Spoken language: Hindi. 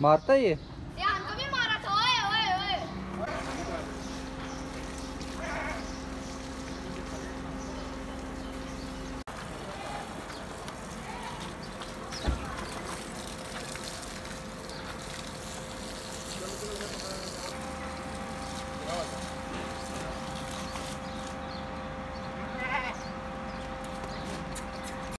मारता है ये?